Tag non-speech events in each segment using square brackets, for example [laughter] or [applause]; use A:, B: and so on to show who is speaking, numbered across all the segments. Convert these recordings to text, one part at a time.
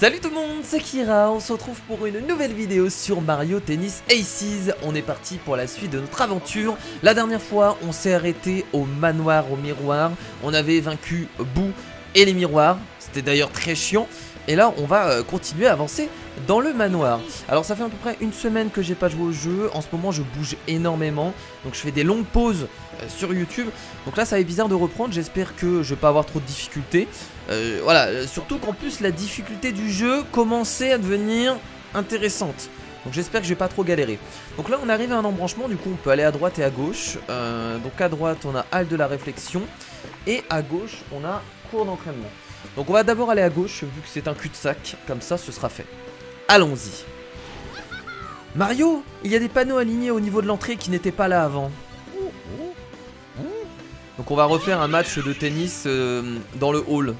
A: Salut tout le monde, c'est Kira, on se retrouve pour une nouvelle vidéo sur Mario Tennis Aces. On est parti pour la suite de notre aventure. La dernière fois, on s'est arrêté au manoir au miroir. On avait vaincu Boo et les miroirs. C'était d'ailleurs très chiant. Et là, on va euh, continuer à avancer dans le manoir. Alors ça fait à peu près une semaine que j'ai pas joué au jeu. En ce moment, je bouge énormément. Donc je fais des longues pauses euh, sur YouTube. Donc là, ça va être bizarre de reprendre. J'espère que je vais pas avoir trop de difficultés. Euh, voilà, surtout qu'en plus, la difficulté du jeu commençait à devenir intéressante. Donc j'espère que je vais pas trop galérer. Donc là on arrive à un embranchement, du coup on peut aller à droite et à gauche. donc à droite on a halle de la réflexion. Et à gauche on a cours d'entraînement. Donc on va d'abord aller à gauche, vu que c'est un cul-de-sac, comme ça ce sera fait. Allons-y. Mario, il y a des panneaux alignés au niveau de l'entrée qui n'étaient pas là avant. Donc on va refaire un match de tennis euh, dans le hall.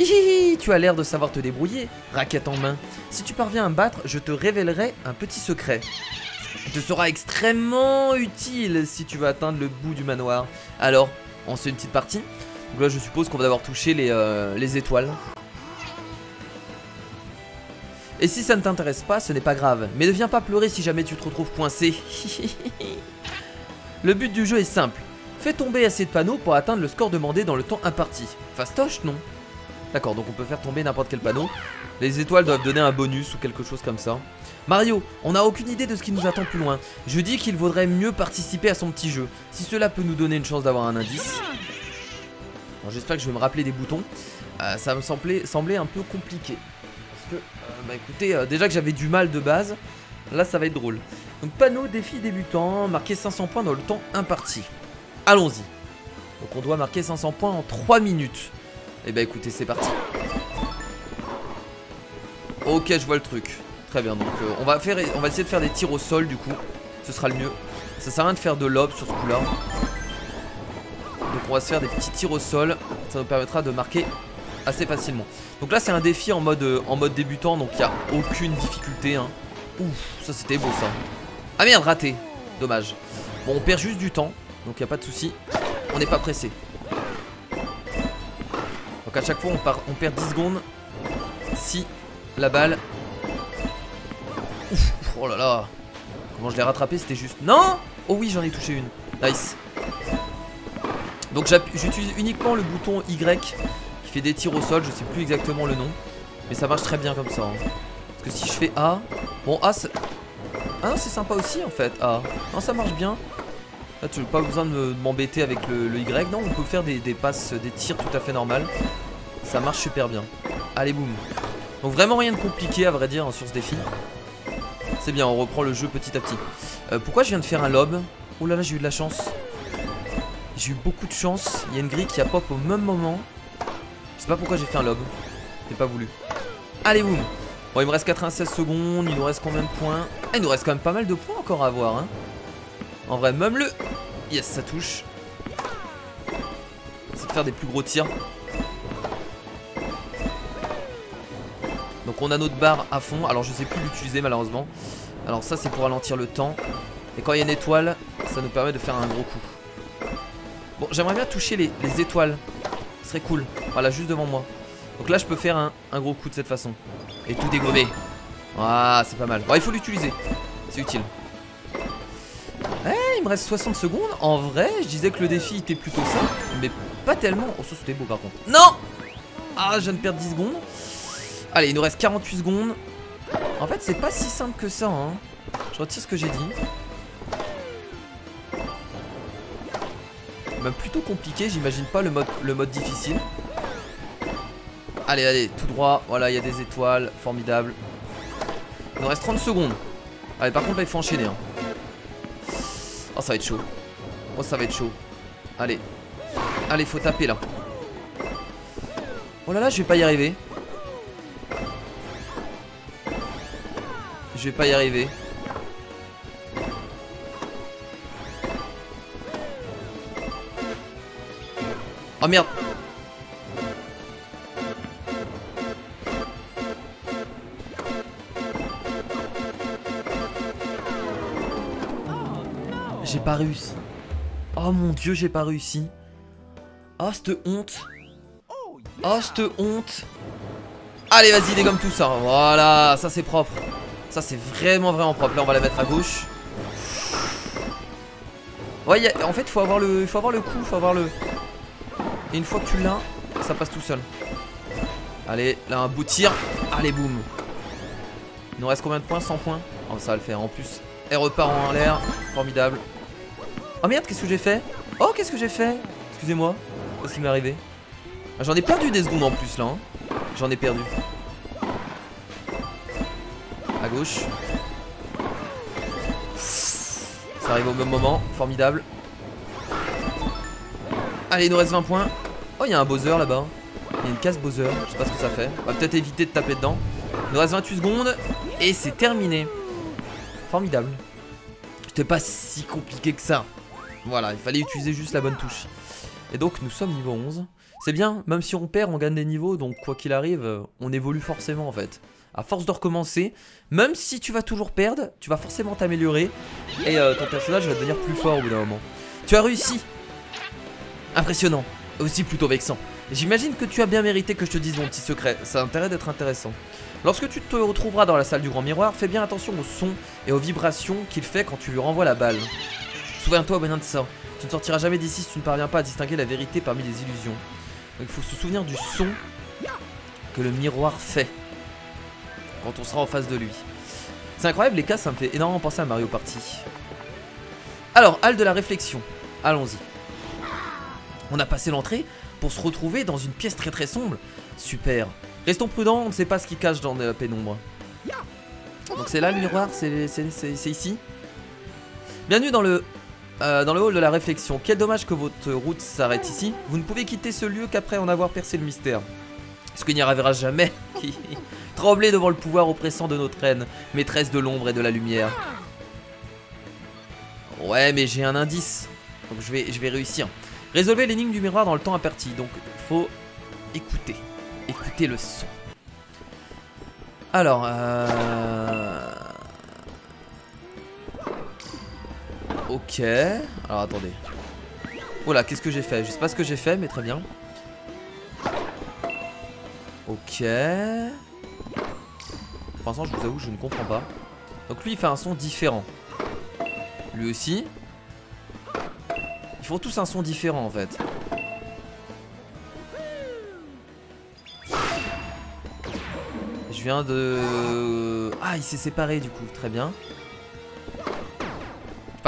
A: Hihihi, tu as l'air de savoir te débrouiller, raquette en main. Si tu parviens à me battre, je te révélerai un petit secret. Il te sera extrêmement utile si tu veux atteindre le bout du manoir. Alors, on se fait une petite partie donc là je suppose qu'on va devoir toucher les, euh, les étoiles. Et si ça ne t'intéresse pas, ce n'est pas grave. Mais ne viens pas pleurer si jamais tu te retrouves coincé. [laughs] le but du jeu est simple. Fais tomber assez de panneaux pour atteindre le score demandé dans le temps imparti. Fastoche, non D'accord, donc on peut faire tomber n'importe quel panneau. Les étoiles doivent donner un bonus ou quelque chose comme ça. Mario, on n'a aucune idée de ce qui nous attend plus loin. Je dis qu'il vaudrait mieux participer à son petit jeu. Si cela peut nous donner une chance d'avoir un indice j'espère que je vais me rappeler des boutons. Euh, ça me semblait, un peu compliqué. Parce que, euh, bah écoutez, euh, déjà que j'avais du mal de base, là ça va être drôle. Donc panneau, défi débutant, marquer 500 points dans le temps imparti. Allons-y. Donc on doit marquer 500 points en 3 minutes. Et eh bah écoutez, c'est parti. Ok, je vois le truc. Très bien, donc on, va faire, on va essayer de faire des tirs au sol du coup. Ce sera le mieux. Ça sert à rien de faire de lob sur ce coup-là. Donc on va se faire des petits tirs au sol. Ça nous permettra de marquer assez facilement. Donc là c'est un défi en mode, mode débutant. Donc il n'y a aucune difficulté. Hein. Ouf, ça c'était beau ça. Ah merde, raté. Dommage. Bon, on perd juste du temps. Donc il n'y a pas de souci. On n'est pas pressé. Donc à chaque fois on, perd 10 secondes. Si la balle... Oh là là. Comment je l'ai rattrapé C'était juste... Non Oh oui, j'en ai touché une. Nice. Donc j'utilise uniquement le bouton Y qui fait des tirs au sol, je sais plus exactement le nom. Mais ça marche très bien comme ça. Hein. Parce que si je fais A, bon A c'est... Ah c'est sympa aussi en fait, A. Non ça marche bien. Là tu n'as pas besoin de m'embêter avec le, Y. Non on peut faire des, passes, des tirs tout à fait normal. Ça marche super bien. Allez boum. Donc vraiment rien de compliqué à vrai dire hein, sur ce défi. C'est bien, on reprend le jeu petit à petit. Euh, pourquoi je viens de faire un lob? Oh là là j'ai eu de la chance. J'ai eu beaucoup de chance. Il y a une grille qui a pop au même moment. Je sais pas pourquoi j'ai fait un lob. J'ai pas voulu. Allez, boum. Bon, il me reste 96 secondes. Il nous reste combien de points? Ah, Il nous reste quand même pas mal de points encore à avoir. Hein. En vrai, même le. Yes, ça touche. C'est de faire des plus gros tirs. Donc on a notre barre à fond. Alors je sais plus l'utiliser malheureusement. Alors ça c'est pour ralentir le temps. Et quand il y a une étoile, ça nous permet de faire un gros coup. Bon, j'aimerais bien toucher les, étoiles. Ce serait cool. Voilà, juste devant moi. Donc là, je peux faire un, gros coup de cette façon. Et tout dégommer. Ah, c'est pas mal. Bon, il faut l'utiliser. C'est utile. Il me reste 60 secondes. En vrai, je disais que le défi était plutôt simple. Mais pas tellement. Oh, ça, c'était beau par contre. Non Ah, je viens de perdre 10 secondes. Allez, il nous reste 48 secondes. En fait, c'est pas si simple que ça. Hein. Je retire ce que j'ai dit. Même plutôt compliqué, j'imagine pas le mode, le mode difficile. Allez, allez, tout droit. Voilà, il y a des étoiles. Formidable. Il nous reste 30 secondes. Allez, par contre, là, il faut enchaîner. Hein. Oh, ça va être chaud. Oh, ça va être chaud. Allez. Allez, faut taper là. Oh là là, je vais pas y arriver. Je vais pas y arriver. Oh merde pas réussi. Oh mon dieu, j'ai pas réussi. Oh, cette honte. Oh, cette honte. Allez, vas-y, dégomme tout ça. Voilà, ça c'est propre. Ça c'est vraiment vraiment propre. Là, on va la mettre à gauche. Ouais, en fait, faut avoir le, faut avoir le coup, faut avoir le. Et une fois que tu l'as, ça passe tout seul. Allez, là un de tir. Allez, boum. Il nous reste combien de points? 100 points? Oh, ça va le faire en plus. Elle repart en l'air. Formidable. Oh merde, qu'est-ce que j'ai fait? Oh, qu'est-ce que j'ai fait? Excusez-moi. Qu'est-ce qui m'est arrivé? Ah, J'en ai perdu des secondes en plus là. Hein. J'en ai perdu. À gauche. Ça arrive au même moment. Formidable. Allez, il nous reste 20 points. Oh, il y a un Bowser là-bas. Il y a une casse Bowser. Je sais pas ce que ça fait. On va peut-être éviter de taper dedans. Il nous reste 28 secondes. Et c'est terminé. Formidable. C'était pas si compliqué que ça. Voilà, il fallait utiliser juste la bonne touche. Et donc, nous sommes niveau 11. C'est bien, même si on perd, on gagne des niveaux. Donc, quoi qu'il arrive, on évolue forcément en fait à force de recommencer, même si tu vas toujours perdre, tu vas forcément t'améliorer et euh, ton personnage va devenir plus fort au bout d'un moment. Tu as réussi Impressionnant, aussi plutôt vexant. J'imagine que tu as bien mérité que je te dise mon petit secret, ça a intérêt d'être intéressant. Lorsque tu te retrouveras dans la salle du grand miroir, fais bien attention aux sons et aux vibrations qu'il fait quand tu lui renvoies la balle. Souviens-toi bien de ça, tu ne sortiras jamais d'ici si tu ne parviens pas à distinguer la vérité parmi les illusions. il faut se souvenir du son que le miroir fait quand on sera en face de lui. C'est incroyable, les cas, ça me fait énormément penser à Mario Party. Alors, halle de la réflexion. Allons-y. On a passé l'entrée pour se retrouver dans une pièce très très sombre. Super. Restons prudents, on ne sait pas ce qui cache dans la pénombre. Donc c'est là le miroir, c'est ici. Bienvenue dans le, euh, dans le hall de la réflexion. Quel dommage que votre route s'arrête ici. Vous ne pouvez quitter ce lieu qu'après en avoir percé le mystère. Est-ce qu'il n'y arrivera jamais [laughs] Trembler devant le pouvoir oppressant de notre reine, maîtresse de l'ombre et de la lumière. Ouais, mais j'ai un indice. Donc je vais, je vais réussir. Résolvez l'énigme du miroir dans le temps imparti. Donc faut écouter. Écouter le son. Alors, euh... Ok. Alors attendez. Oh là, qu'est-ce que j'ai fait? Je sais pas ce que j'ai fait, mais très bien. Ok. Pour l'instant, je vous avoue, je ne comprends pas. Donc lui, il fait un son différent. Lui aussi. Ils font tous un son différent, en fait. Je viens de... Ah, il s'est séparé, du coup. Très bien.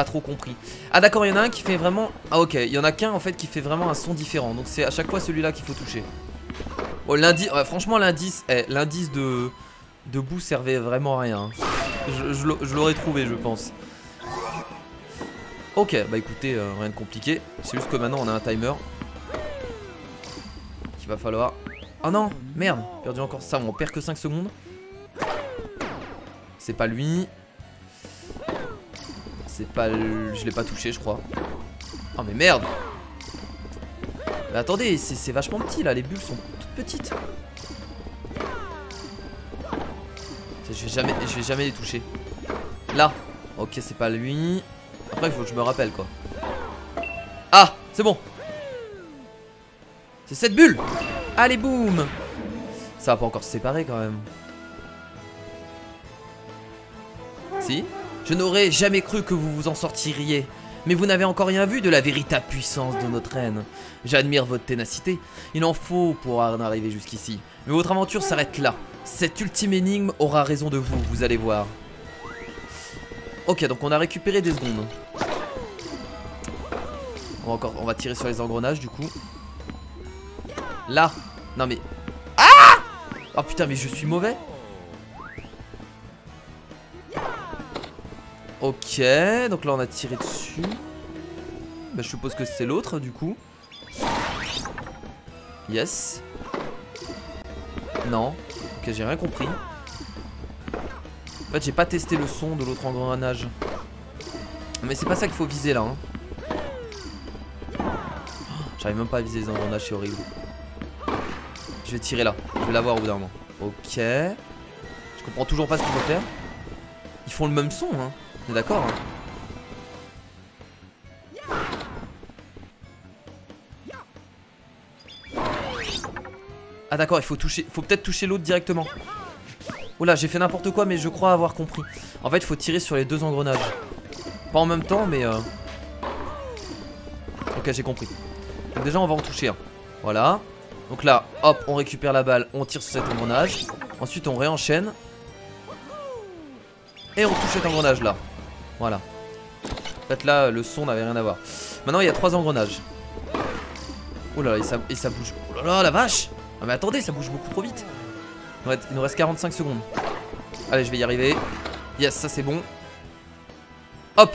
A: Trop compris. Ah d'accord, il y en a un qui fait vraiment... Ah ok, il y en a qu'un en fait qui fait vraiment un son différent. Donc c'est à chaque fois celui-là qu'il faut toucher. Oh l'indice... franchement l'indice... Eh, l'indice de debout servait vraiment à rien. Je, l'aurais trouvé, je pense. Ok, bah écoutez, euh, rien de compliqué. C'est juste que maintenant on a un timer. Qu'il va falloir. Oh non, merde, perdu encore ça. On perd que 5 secondes. C'est pas lui. C'est pas le... Je l'ai pas touché, je crois. Oh mais merde Mais attendez, c'est vachement petit là, les bulles sont toutes petites. Je vais jamais, je vais jamais les toucher. Là. Ok, c'est pas lui. Après, il faut que je me rappelle quoi. Ah, c'est bon. C'est cette bulle. Allez, boum. Ça va pas encore se séparer quand même. Si Je n'aurais jamais cru que vous vous en sortiriez. Mais vous n'avez encore rien vu de la véritable puissance de notre reine. J'admire votre ténacité. Il en faut pour en arriver jusqu'ici. Mais votre aventure s'arrête là. Cette ultime énigme aura raison de vous, vous allez voir. Ok, donc on a récupéré des secondes. On va, encore, on va tirer sur les engrenages du coup. Là. Non mais... Ah Oh putain, mais je suis mauvais. Ok, donc là on a tiré dessus. Bah, je suppose que c'est l'autre du coup. Yes. Non. Ok, j'ai rien compris. En fait, j'ai pas testé le son de l'autre engrenage. Mais c'est pas ça qu'il faut viser là. Hein. J'arrive même pas à viser les engrenages, c'est horrible. Je vais tirer là. Je vais l'avoir au bout d'un moment. Ok. Je comprends toujours pas ce qu'il faut faire. Ils font le même son, hein. On est d'accord, hein. Ah d'accord, il faut toucher, faut peut-être toucher l'autre directement. Oula, j'ai fait n'importe quoi, mais je crois avoir compris. En fait, il faut tirer sur les deux engrenages. Pas en même temps, mais... Euh... Ok, j'ai compris. Donc déjà, on va en toucher. Voilà. Donc là, hop, on récupère la balle, on tire sur cet engrenage. Ensuite, on réenchaîne. Et on touche cet engrenage là. Voilà. En fait, là, le son n'avait rien à voir. Maintenant, il y a trois engrenages. Oh là là, et ça, bouge. Oh là là, la vache Ah mais attendez, ça bouge beaucoup trop vite. Il nous reste 45 secondes. Allez, je vais y arriver. Yes, ça c'est bon. Hop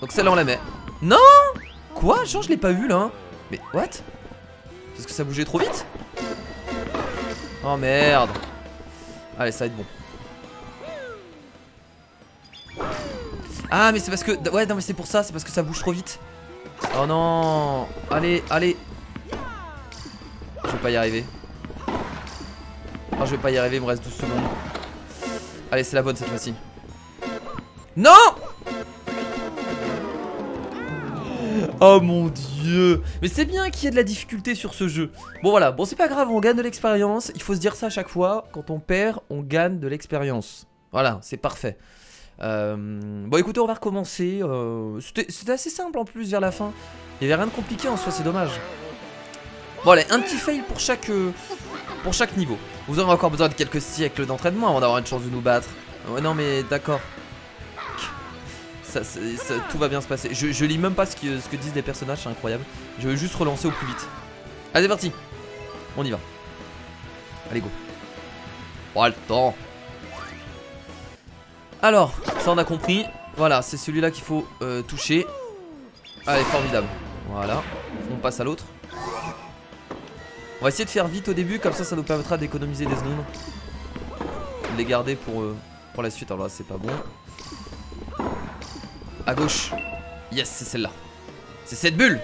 A: Donc celle-là, on la met. Non Quoi Genre, je l'ai pas eu là. Hein. Mais what Parce que ça bougeait trop vite Oh merde Allez, ça va être bon. Ah mais c'est parce que... Ouais non mais c'est pour ça, c'est parce que ça bouge trop vite. Oh non. Allez, allez. Je vais pas y arriver. Oh je vais pas y arriver, il me reste 12 secondes. Allez c'est la bonne cette fois-ci. Non! Oh mon dieu. Mais c'est bien qu'il y ait de la difficulté sur ce jeu. Bon voilà, bon c'est pas grave, on gagne de l'expérience. Il faut se dire ça à chaque fois. Quand on perd, on gagne de l'expérience. Voilà, c'est parfait bon écoutez on va recommencer euh, C'était assez simple en plus vers la fin. Il n'y avait rien de compliqué en soi c'est dommage. Bon allez un petit fail pour chaque euh, Pour chaque niveau. Vous aurez encore besoin de quelques siècles d'entraînement Avant d'avoir une chance de nous battre. Ouais non mais d'accord. Tout va bien se passer. Je, lis même pas ce que, ce que disent les personnages C'est incroyable. Je veux juste relancer au plus vite. Allez parti. On y va. Allez go. Oh le temps alors, ça on a compris. Voilà, c'est celui-là qu'il faut euh, toucher. Allez, formidable. Voilà, on passe à l'autre. On va essayer de faire vite au début, comme ça, ça nous permettra d'économiser des secondes. De les garder pour, euh, la suite. Alors là, c'est pas bon. À gauche. Yes, c'est celle-là. C'est cette bulle.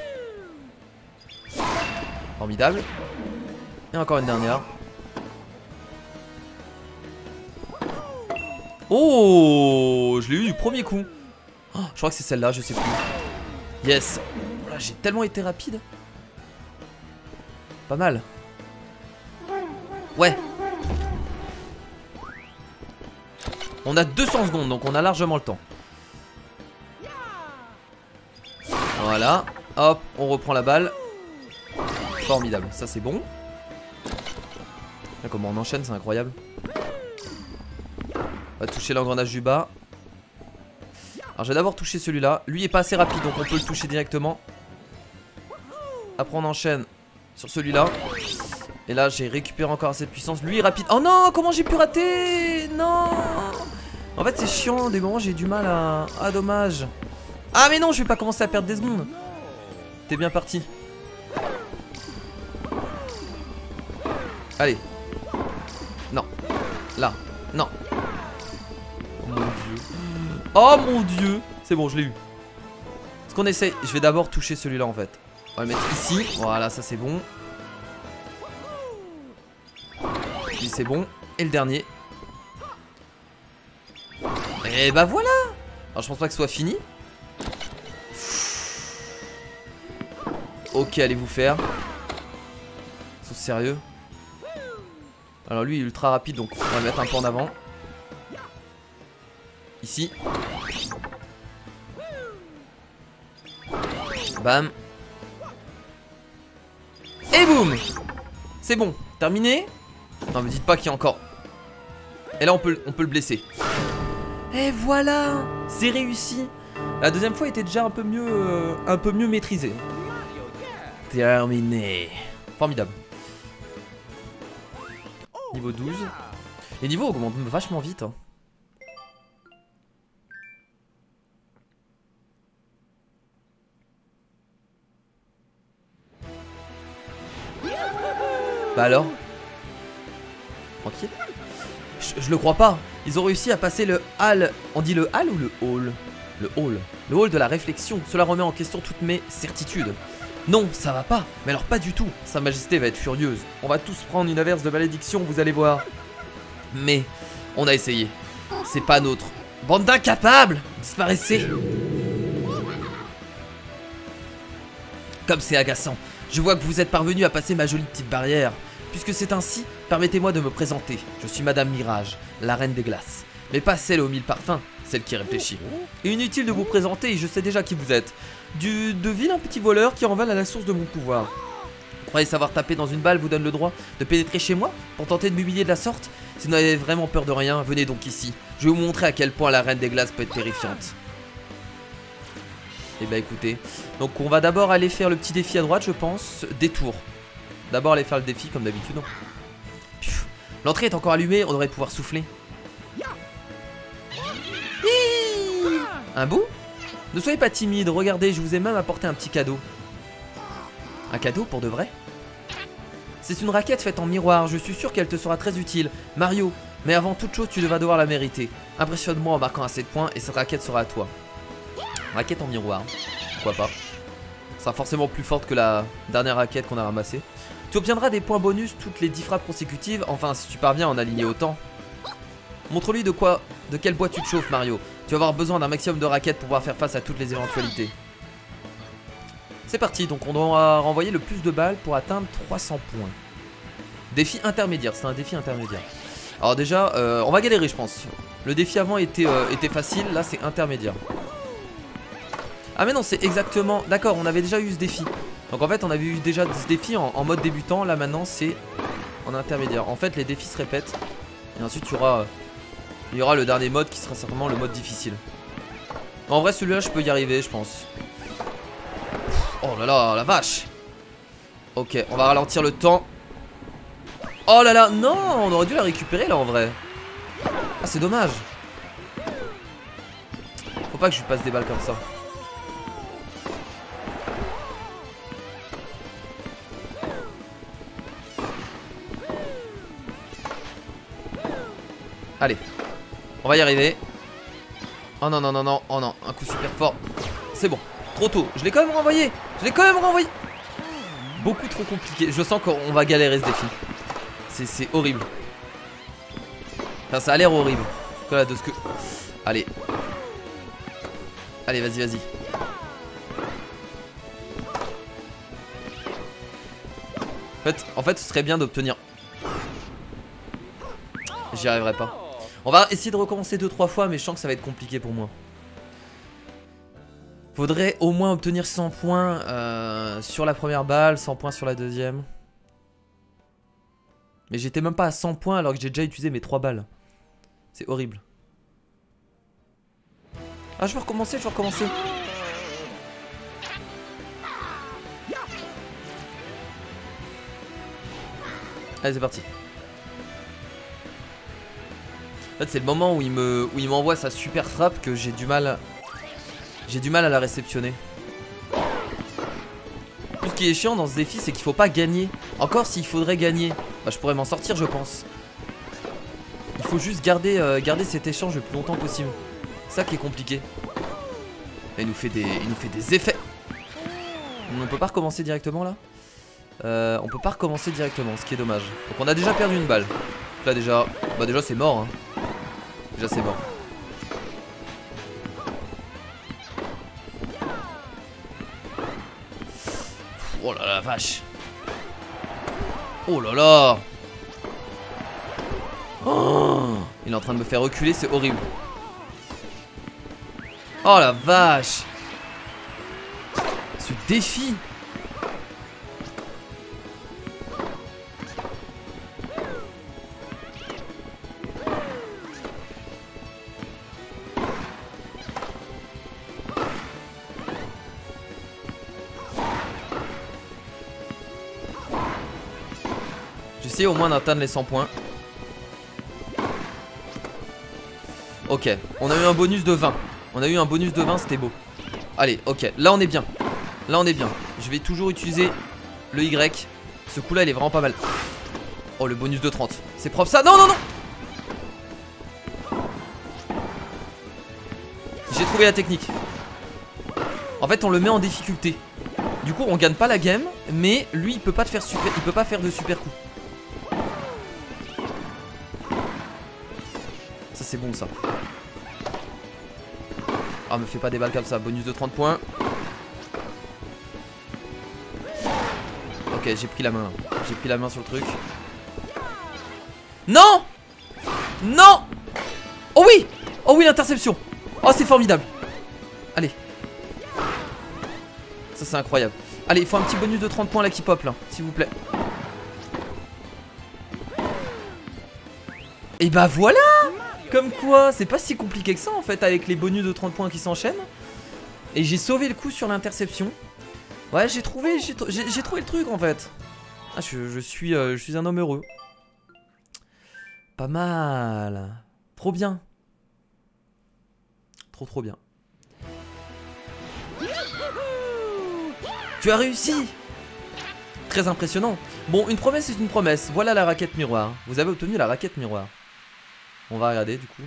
A: Formidable. Et encore une dernière. Oh Je l'ai eu du premier coup. Oh, Je crois que c'est celle-là, je sais plus. Yes. Oh J'ai tellement été rapide. Pas mal. Ouais. On a 200 secondes, donc on a largement le temps. Voilà. Hop, on reprend la balle. Formidable, ça c'est bon. Là comment on enchaîne, c'est incroyable on va toucher l'engrenage du bas. Alors je vais d'abord toucher celui-là. Lui est pas assez rapide donc on peut le toucher directement. Après on enchaîne sur celui-là. Et là j'ai récupéré encore assez de puissance. Lui est rapide. Oh non comment j'ai pu rater? Non En fait c'est chiant. Des moments j'ai du mal à... Ah dommage. Ah mais non je vais pas commencer à perdre des secondes. T'es bien parti. Allez. Non. Là. Non. Oh mon dieu C'est bon, je l'ai eu. Ce qu'on essaye, je vais d'abord toucher celui-là en fait. On va le mettre ici. Voilà, ça c'est bon. C'est bon. Et le dernier. Et bah voilà Alors je pense pas que ce soit fini. Ok, allez vous faire. C'est sérieux. Alors lui il est ultra rapide donc on va le mettre un peu en avant. Ici. Bam. Et boum C'est bon. Terminé Non, me dites pas qu'il y a encore... Et là, on peut, on peut le blesser. Et voilà C'est réussi La deuxième fois était déjà un peu mieux, euh, un peu mieux maîtrisée. Terminé. Formidable. Niveau 12. Les niveaux augmentent vachement vite. Hein. Bah alors Tranquille. Je, le crois pas. Ils ont réussi à passer le hall. On dit le hall ou le hall? Le hall. Le hall de la réflexion. Cela remet en question toutes mes certitudes. Non, ça va pas. Mais alors pas du tout. Sa majesté va être furieuse. On va tous prendre une averse de malédiction, vous allez voir. Mais, on a essayé. C'est pas notre Bande d'incapables. Disparaissez. Comme c'est agaçant. Je vois que vous êtes parvenu à passer ma jolie petite barrière Puisque c'est ainsi, permettez-moi de me présenter. Je suis Madame Mirage, la reine des glaces. Mais pas celle aux mille parfums, celle qui réfléchit. Inutile de vous présenter, je sais déjà qui vous êtes. Du, de vilain petit voleur qui en à la source de mon pouvoir. Croyez savoir taper dans une balle vous donne le droit de pénétrer chez moi pour tenter de m'humilier de la sorte? Si vous n'avez vraiment peur de rien, venez donc ici. Je vais vous montrer à quel point la reine des glaces peut être terrifiante. Et eh bah ben, écoutez, donc on va d'abord aller faire le petit défi à droite je pense, détour. D'abord aller faire le défi comme d'habitude. L'entrée est encore allumée, on devrait pouvoir souffler. Un bout? Ne soyez pas timide, regardez, je vous ai même apporté un petit cadeau. Un cadeau pour de vrai? C'est une raquette faite en miroir, je suis sûr qu'elle te sera très utile. Mario, mais avant toute chose, tu vas devoir la mériter. Impressionne-moi en marquant assez de points et cette raquette sera à toi. Raquette en miroir, pourquoi pas? sera forcément plus forte que la dernière raquette qu'on a ramassée. Tu obtiendras des points bonus toutes les 10 frappes consécutives, enfin si tu parviens à en aligner autant. Montre-lui de quoi, de quel bois tu te chauffes Mario. Tu vas avoir besoin d'un maximum de raquettes pour pouvoir faire face à toutes les éventualités. C'est parti, donc on doit renvoyer le plus de balles pour atteindre 300 points. Défi intermédiaire, c'est un défi intermédiaire. Alors déjà, euh, on va galérer je pense. Le défi avant euh, était facile, là c'est intermédiaire. Ah mais non, c'est exactement... D'accord, on avait déjà eu ce défi. Donc en fait, on avait eu déjà ce défi en, mode débutant, là maintenant c'est en intermédiaire. En fait, les défis se répètent. Et ensuite, il y aura, il y aura le dernier mode qui sera certainement le mode difficile. En vrai, celui-là, je peux y arriver, je pense. Oh là là, la vache Ok, on va ralentir le temps. Oh là là, non On aurait dû la récupérer là en vrai. Ah, c'est dommage. Faut pas que je lui passe des balles comme ça. Allez, on va y arriver. Oh non, non, non, non, oh non, un coup super fort. C'est bon. Trop tôt. Je l'ai quand même renvoyé. Je l'ai quand même renvoyé. Beaucoup trop compliqué. Je sens qu'on va galérer ce défi. C'est horrible. Enfin, ça a l'air horrible. Voilà, de ce que... Allez. Allez, vas-y, vas-y. En fait, en fait, ce serait bien d'obtenir... J'y arriverai pas. On va essayer de recommencer 2-3 fois, mais je sens que ça va être compliqué pour moi. Faudrait au moins obtenir 100 points euh, sur la première balle, 100 points sur la deuxième. Mais j'étais même pas à 100 points alors que j'ai déjà utilisé mes 3 balles. C'est horrible. Ah, je vais recommencer, je vais recommencer. Allez, c'est parti. En fait, c'est le moment où il me, où il m'envoie sa super frappe que j'ai du mal j'ai du mal à la réceptionner. Tout ce qui est chiant dans ce défi, c'est qu'il faut pas gagner. Encore s'il faudrait gagner, bah, je pourrais m'en sortir, je pense. Il faut juste garder, euh, cet échange le plus longtemps possible. Ça qui est compliqué. il nous fait des, il nous fait des effets. On peut pas recommencer directement là? Euh, On peut pas recommencer directement, ce qui est dommage. Donc on a déjà perdu une balle. Là déjà, bah déjà c'est mort. Hein. Déjà c'est mort. Oh là la vache. Oh là là. Oh, il est en train de me faire reculer, c'est horrible. Oh la vache. Ce défi. Au moins d'atteindre les 100 points. Ok, on a eu un bonus de 20. On a eu un bonus de 20, c'était beau. Allez, ok, là on est bien. Là on est bien. Je vais toujours utiliser le Y. Ce coup là il est vraiment pas mal. Oh le bonus de 30. C'est propre ça. Non, non, non J'ai trouvé la technique. En fait on le met en difficulté. Du coup on gagne pas la game, mais lui il peut pas te faire super, il peut pas faire de super coups. C'est bon ça. Ah, me fais pas des balles comme ça. Bonus de 30 points. Ok, j'ai pris la main. J'ai pris la main sur le truc. Non Non Oh oui Oh oui, l'interception Oh, c'est formidable Allez. Ça, c'est incroyable. Allez, il faut un petit bonus de 30 points là qui pop, là, s'il vous plaît. Et bah voilà Comme quoi, c'est pas si compliqué que ça, en fait, avec les bonus de 30 points qui s'enchaînent. Et j'ai sauvé le coup sur l'interception. Ouais, j'ai trouvé, j'ai trouvé le truc, en fait. Ah, je, suis, euh, je suis un homme heureux. Pas mal. Trop bien. Trop trop bien. Tu as réussi Très impressionnant. Bon, une promesse est une promesse. Voilà la raquette miroir. Vous avez obtenu la raquette miroir. On va regarder du coup.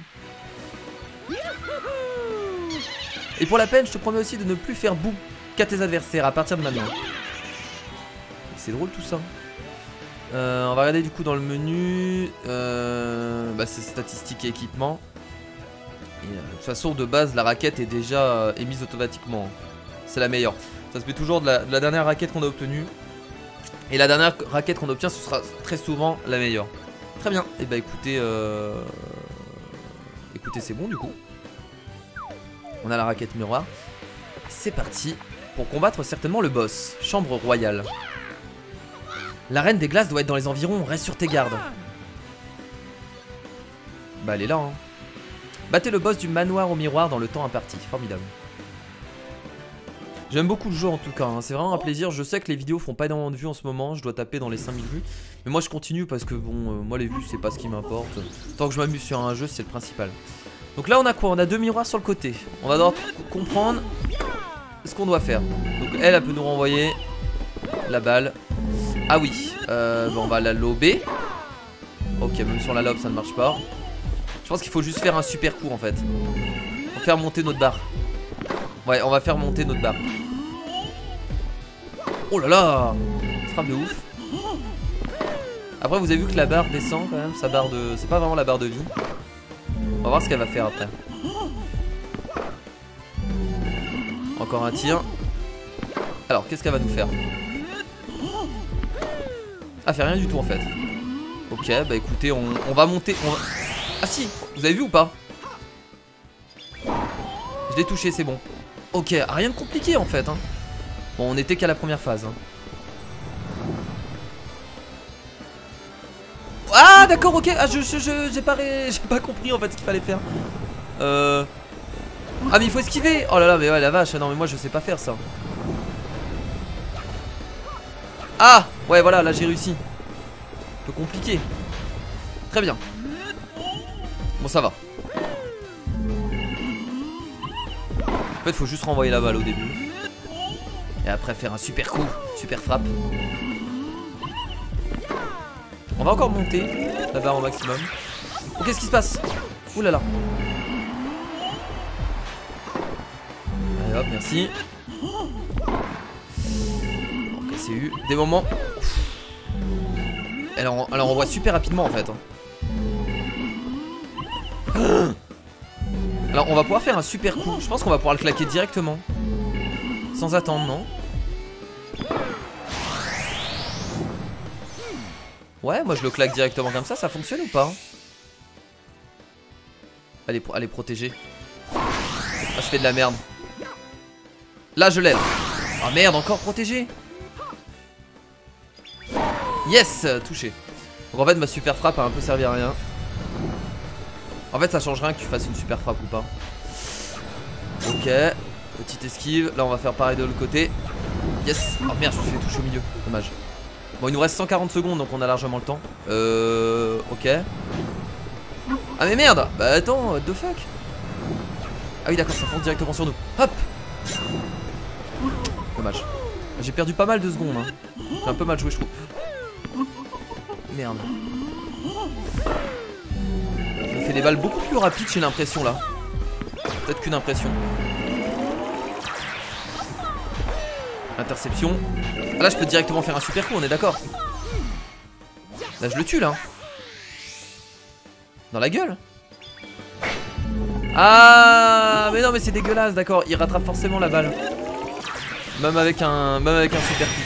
A: Et pour la peine, je te promets aussi de ne plus faire boue qu'à tes adversaires à partir de maintenant. C'est drôle tout ça. Euh, on va regarder du coup dans le menu. Euh, bah, c'est statistiques et équipement. Euh, de toute façon, de base, la raquette est déjà émise automatiquement. C'est la meilleure. Ça se met toujours de la, dernière raquette qu'on a obtenue. Et la dernière raquette qu'on obtient, ce sera très souvent la meilleure. Très bien. Et eh bah écoutez, euh... écoutez, c'est bon du coup. On a la raquette miroir. C'est parti pour combattre certainement le boss. Chambre royale. La reine des glaces doit être dans les environs. Reste sur tes gardes. Bah elle est là. Hein. Battez le boss du manoir au miroir dans le temps imparti. Formidable. J'aime beaucoup le jeu en tout cas, hein. c'est vraiment un plaisir. Je sais que les vidéos font pas énormément de vues en ce moment, je dois taper dans les 5000 vues. Mais moi je continue parce que bon, euh, moi les vues c'est pas ce qui m'importe. Tant que je m'amuse sur un jeu, c'est le principal. Donc là on a quoi? On a deux miroirs sur le côté. On va devoir comprendre ce qu'on doit faire. Donc elle, elle peut nous renvoyer la balle. Ah oui, euh, bon, on va la lober. Ok, même sur la lobe ça ne marche pas. Je pense qu'il faut juste faire un super coup en fait. Faire monter notre barre. Ouais, on va faire monter notre barre. Oh là là Frappe de ouf. Après, vous avez vu que la barre descend quand même. Sa barre de. C'est pas vraiment la barre de vie. On va voir ce qu'elle va faire après. Encore un tir. Alors, qu'est-ce qu'elle va nous faire? Ah, fait rien du tout en fait. Ok, bah écoutez, on, va monter. Ah si, vous avez vu ou pas? Je l'ai touché, c'est bon. Ok, rien de compliqué en fait. Hein. Bon, on était qu'à la première phase. Hein. Ah d'accord, ok. Ah, je, j'ai pas, [laughs] pas compris en fait ce qu'il fallait faire. Euh... Ah mais il faut esquiver Oh là là mais ouais la vache Non mais moi je sais pas faire ça Ah Ouais voilà là j'ai réussi Un peu compliqué Très bien Bon ça va En fait, faut juste renvoyer la balle au début. Et après faire un super coup, super frappe. On va encore monter la barre au maximum. Qu'est-ce qui se passe Ouh là là. Allez hop, merci. Ok, c'est eu. Des moments. Elle en, elle envoie super rapidement en fait. [gasps] Alors on va pouvoir faire un super coup. Je pense qu'on va pouvoir le claquer directement. Sans attendre non Ouais moi je le claque directement comme ça. Ça fonctionne ou pas Allez, allez protéger Ah je fais de la merde. Là je l'aide Ah merde encore protégé. Yes Touché. Donc en fait ma super frappe a un peu servi à rien en fait, ça change rien que tu fasses une super frappe ou pas. Ok. Petite esquive. Là, on va faire pareil de l'autre côté. Yes. Oh merde, je me suis fait toucher au milieu. Dommage. Bon, il nous reste 140 secondes, donc on a largement le temps. Euh. Ok. Ah, mais merde Bah, attends, what the fuck? Ah, oui, d'accord, ça fonce directement sur nous. Hop Dommage. J'ai perdu pas mal de secondes. Hein. J'ai un peu mal joué, je trouve. Merde fait des balles beaucoup plus rapides, j'ai l'impression là. Peut-être qu'une impression. Interception. Ah, là, je peux directement faire un super coup, on est d'accord. Là, je le tue là. Dans la gueule. Ah, mais non, mais c'est dégueulasse, d'accord. Il rattrape forcément la balle. Même avec un, même avec un super coup.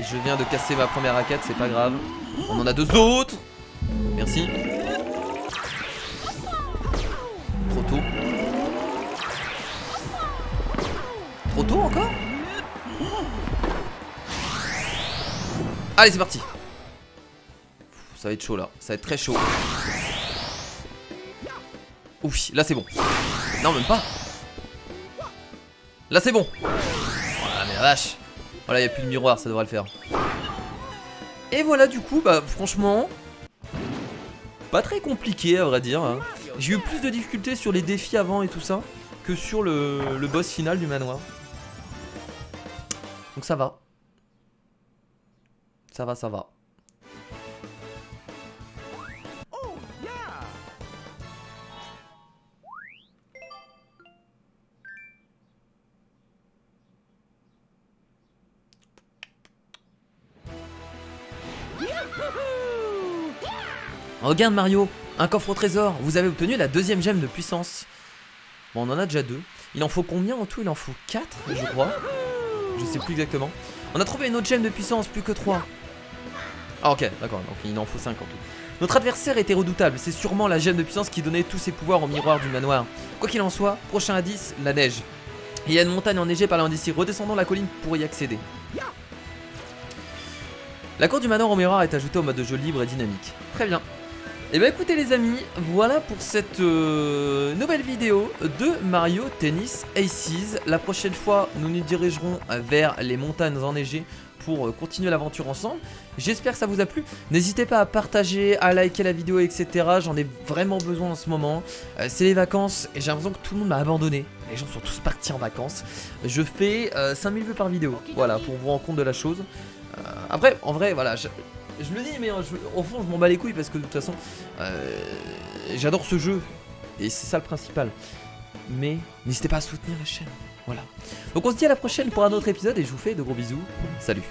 A: Je viens de casser ma première raquette, c'est pas grave. On en a deux autres. Merci. Encore Allez, c'est parti. Ça va être chaud là. Ça va être très chaud. Ouf, là c'est bon. Non, même pas. Là c'est bon. Voilà, mais la vache. Voilà, il a plus de miroir, ça devrait le faire. Et voilà, du coup, bah franchement, pas très compliqué à vrai dire. Hein. J'ai eu plus de difficultés sur les défis avant et tout ça que sur le boss final du manoir. Ça va. Ça va, ça va. Regarde Mario, un coffre au trésor, vous avez obtenu la deuxième gemme de puissance. Bon, on en a déjà deux. Il en faut combien en tout? Il en faut 4, je crois. Je sais plus exactement. On a trouvé une autre gemme de puissance, plus que 3. Ah ok, d'accord, donc il en faut 5 en tout. Notre adversaire était redoutable, c'est sûrement la gemme de puissance qui donnait tous ses pouvoirs au miroir du manoir. Quoi qu'il en soit, prochain indice, la neige. Il y a une montagne enneigée par là d'ici, redescendons la colline pour y accéder. La cour du manoir au miroir est ajoutée au mode de jeu libre et dynamique. Très bien. Et eh bah ben, écoutez les amis, voilà pour cette euh, nouvelle vidéo de Mario Tennis Aces. La prochaine fois, nous nous dirigerons vers les montagnes enneigées pour euh, continuer l'aventure ensemble. J'espère que ça vous a plu. N'hésitez pas à partager, à liker la vidéo, etc. J'en ai vraiment besoin en ce moment. Euh, c'est les vacances et j'ai l'impression que tout le monde m'a abandonné. Les gens sont tous partis en vacances. Je fais 5000 vues par vidéo. Voilà, pour vous rendre compte de la chose. après, en vrai, voilà, je le dis, mais euh, au fond, je m'en bats les couilles parce que de toute façon, euh, j'adore ce jeu et c'est ça le principal. Mais n'hésitez pas à soutenir la chaîne. Voilà. Donc on se dit à la prochaine pour un autre épisode et je vous fais de gros bisous. Salut.